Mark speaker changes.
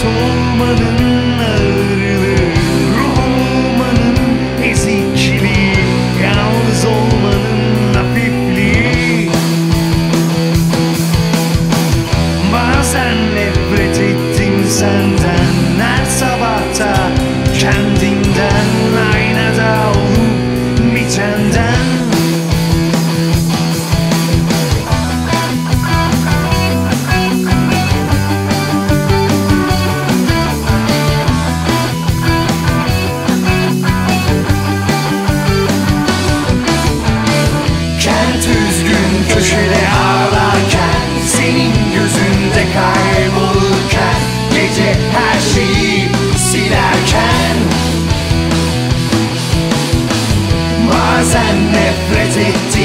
Speaker 1: soul city.